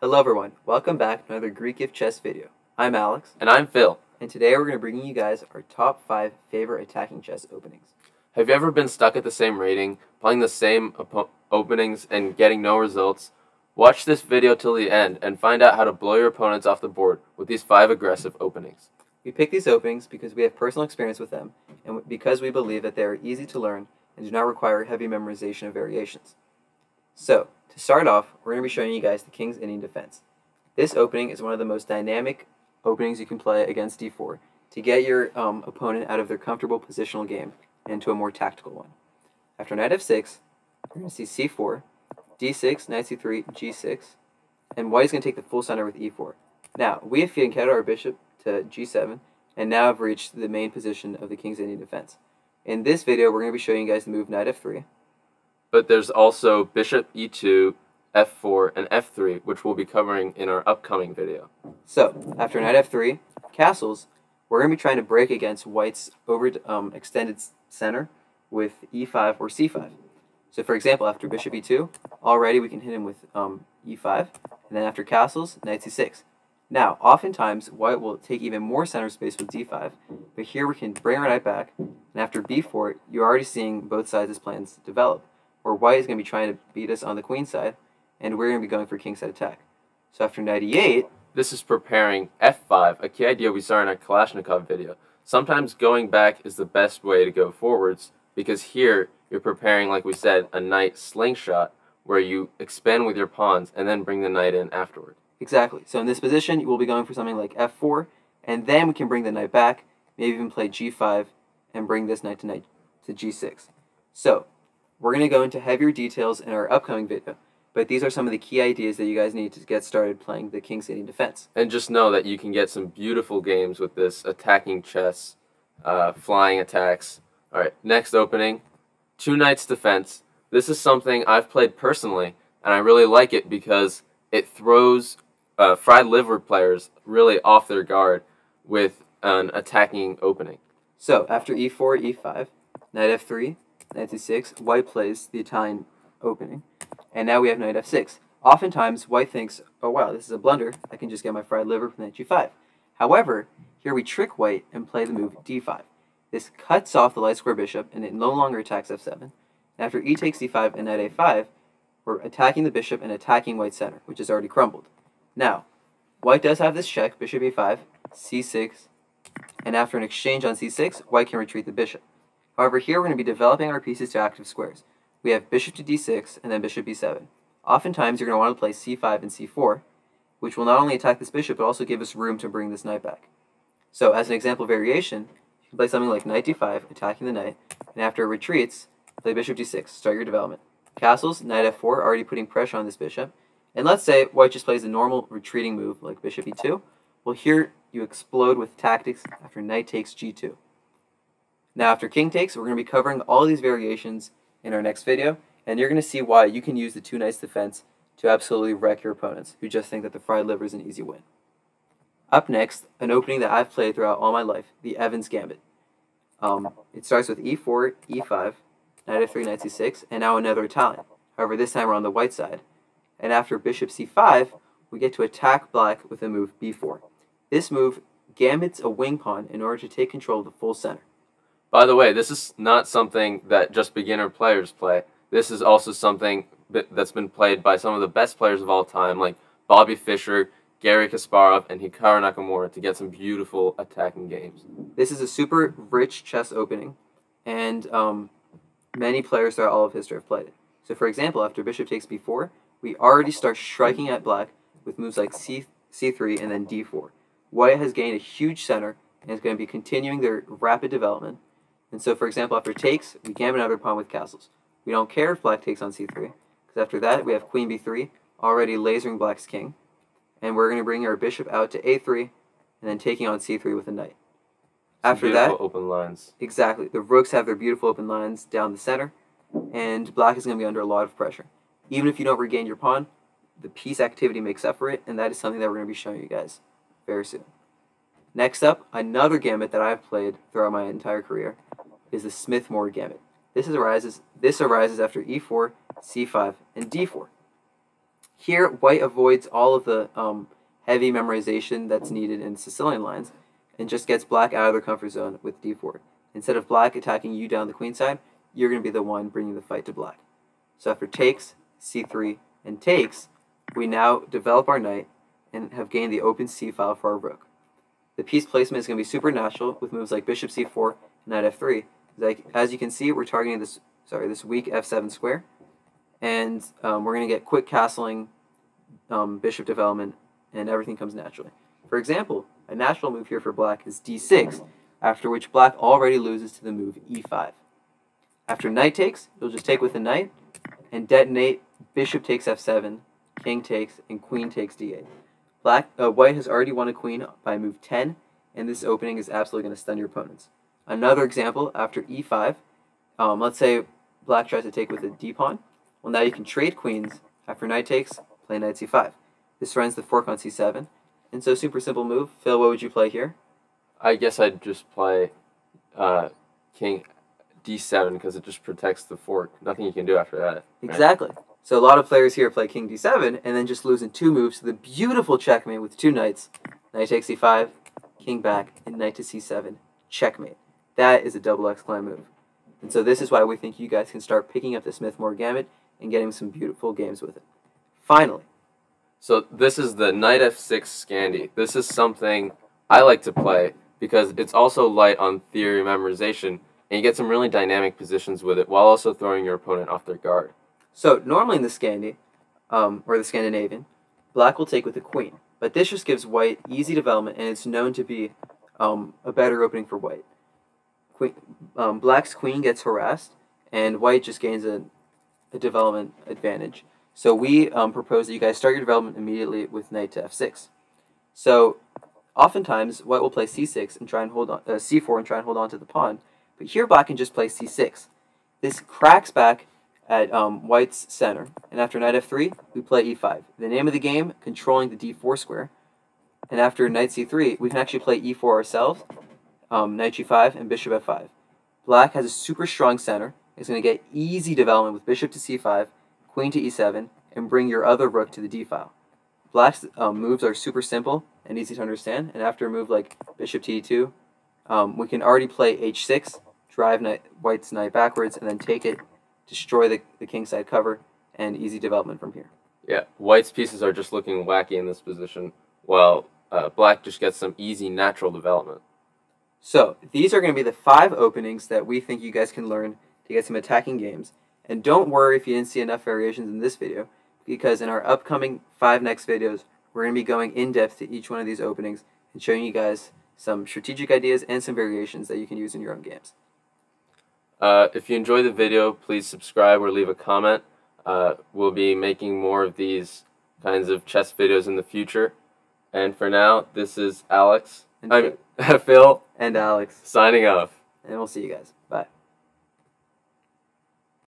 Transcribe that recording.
Hello everyone, welcome back to another Greek Gift Chess video. I'm Alex, And I'm Phil. and today we're going to bring you guys our top 5 favorite attacking chess openings. Have you ever been stuck at the same rating, playing the same openings and getting no results? Watch this video till the end and find out how to blow your opponents off the board with these 5 aggressive openings. We pick these openings because we have personal experience with them and because we believe that they are easy to learn and do not require heavy memorization of variations. So, to start off, we're going to be showing you guys the King's Indian Defense. This opening is one of the most dynamic openings you can play against d4 to get your um, opponent out of their comfortable positional game into a more tactical one. After knight f6, we're going to see c4, d6, knight c3, g6, and white is going to take the full center with e4. Now, we have encountered our bishop to g7, and now have reached the main position of the King's Indian Defense. In this video, we're going to be showing you guys the move knight f3, But there's also bishop e2, f4, and f3, which we'll be covering in our upcoming video. So, after knight f3, castles, we're going to be trying to break against white's over um, extended center with e5 or c5. So, for example, after bishop e2, already we can hit him with um, e5, and then after castles, knight c6. Now, oftentimes, white will take even more center space with d5, but here we can bring our knight back, and after b4, you're already seeing both sides' plans develop, where white is going to be trying to beat us on the queen side, and we're going to be going for kingside attack. So after knight e8, This is preparing f5, a key idea we saw in our Kalashnikov video. Sometimes going back is the best way to go forwards because here you're preparing, like we said, a knight slingshot where you expand with your pawns and then bring the knight in afterward. Exactly. So in this position, we'll be going for something like f4, and then we can bring the knight back, maybe even play g5, and bring this knight to knight to g6. So we're going to go into heavier details in our upcoming video, but these are some of the key ideas that you guys need to get started playing the King's Indian Defense. And just know that you can get some beautiful games with this attacking chess, uh, flying attacks. All right, next opening, two knights defense. This is something I've played personally, and I really like it because it throws uh, fried liver players really off their guard with an attacking opening. So after e4, e5, knight f3, knight c6, white plays the Italian opening, and now we have knight f6. Oftentimes, white thinks, oh wow, this is a blunder, I can just get my fried liver from knight g5. However, here we trick white and play the move d5. This cuts off the light square bishop, and it no longer attacks f7. After e takes d5 and knight a5, we're attacking the bishop and attacking white's center, which is already crumbled. Now, white does have this check, bishop e5, c6, and after an exchange on c6, white can retreat the bishop. However, here we're going to be developing our pieces to active squares. We have bishop to d6 and then bishop b7. Oftentimes, you're going to want to play c5 and c4, which will not only attack this bishop, but also give us room to bring this knight back. So, as an example variation, you can play something like knight d5, attacking the knight, and after it retreats, play bishop d6, start your development. Castles, knight f4, already putting pressure on this bishop. And let's say white just plays a normal retreating move like bishop e2. Well, here you explode with tactics after knight takes g2. Now, after king takes, we're going to be covering all these variations in our next video, and you're going to see why you can use the two knights defense to absolutely wreck your opponents who just think that the fried liver is an easy win. Up next, an opening that I've played throughout all my life, the Evans Gambit. Um, it starts with e4, e5, knight f3, knight c6, and now another Italian. However, this time we're on the white side. And after bishop c5, we get to attack black with the move b4. This move gambits a wing pawn in order to take control of the full center. By the way, this is not something that just beginner players play. This is also something that's been played by some of the best players of all time, like Bobby Fischer, Garry Kasparov, and Hikaru Nakamura, to get some beautiful attacking games. This is a super rich chess opening, and um, many players throughout all of history have played it. So, for example, after bishop takes b4, we already start striking at black with moves like c c3 and then d4. White has gained a huge center and is going to be continuing their rapid development. And so, for example, after takes, we gambit another pawn with castles. We don't care if black takes on c3, because after that we have queen b3, already lasering black's king. And we're going to bring our bishop out to a3, and then taking on c3 with a knight. Some After that, open lines. Exactly. The rooks have their beautiful open lines down the center, and black is going to be under a lot of pressure. Even if you don't regain your pawn, the piece activity makes up for it, and that is something that we're going to be showing you guys very soon. Next up, another gambit that I've played throughout my entire career is the Smith-Morra gambit. This arises this arises after e4, c5, and d4. Here, white avoids all of the um, heavy memorization that's needed in Sicilian lines and just gets black out of their comfort zone with d4. Instead of black attacking you down the queen side, you're going to be the one bringing the fight to black. So after takes, c3, and takes, we now develop our knight and have gained the open c file for our rook. The piece placement is going to be super natural with moves like bishop c4 and knight f3. As you can see, we're targeting this sorry this weak f7 square, and um, we're going to get quick castling, um, bishop development, and everything comes naturally. For example, a natural move here for black is d6, after which black already loses to the move e5. After knight takes, you'll just take with the knight, and detonate bishop takes f7, king takes, and queen takes d8. Black, uh, white has already won a queen by move 10, and this opening is absolutely going to stun your opponents. Another example, after e5, um, let's say black tries to take with a d-pawn. Well, now you can trade queens. After knight takes, play knight c5. This runs the fork on c7. And so super simple move. Phil, what would you play here? I guess I'd just play uh, king d7 because it just protects the fork. Nothing you can do after that. Right? Exactly. So a lot of players here play king d7 and then just lose in two moves to the beautiful checkmate with two knights. Knight takes c5, king back, and knight to c7. Checkmate. That is a double exclam move. And so this is why we think you guys can start picking up the Smith-Morra Gambit and getting some beautiful games with it. Finally. So this is the knight f6 Scandi. This is something I like to play because it's also light on theory memorization and you get some really dynamic positions with it while also throwing your opponent off their guard. So normally in the Scandi, um, or the Scandinavian, black will take with the queen. But this just gives white easy development and it's known to be um, a better opening for white. Queen, um, black's queen gets harassed and white just gains a, a development advantage. So we um, propose that you guys start your development immediately with knight to f6. So oftentimes white will play c6 and try and hold on uh, c4 and try and hold on to the pawn, but here black can just play c6. This cracks back at um, white's center, and after knight f3, we play e5. The name of the game, controlling the d4 square. And after knight c3, we can actually play e4 ourselves, um, knight g5, and bishop f5. Black has a super strong center. It's going to get easy development with bishop to c5, queen to e7, and bring your other rook to the d file. Black's um, moves are super simple and easy to understand, and after a move like bishop to e2, um, we can already play h6, drive knight, white's knight backwards, and then take it, destroy the, the king side cover, and easy development from here. Yeah, white's pieces are just looking wacky in this position, while uh, black just gets some easy natural development. So these are going to be the five openings that we think you guys can learn to get some attacking games. And don't worry if you didn't see enough variations in this video, because in our upcoming five next videos, we're going to be going in depth to each one of these openings and showing you guys some strategic ideas and some variations that you can use in your own games. Uh, if you enjoyed the video, please subscribe or leave a comment. Uh, we'll be making more of these kinds of chess videos in the future. And for now, this is Alex. And I'm Phil and Alex. signing off. And we'll see you guys.